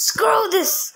Screw this!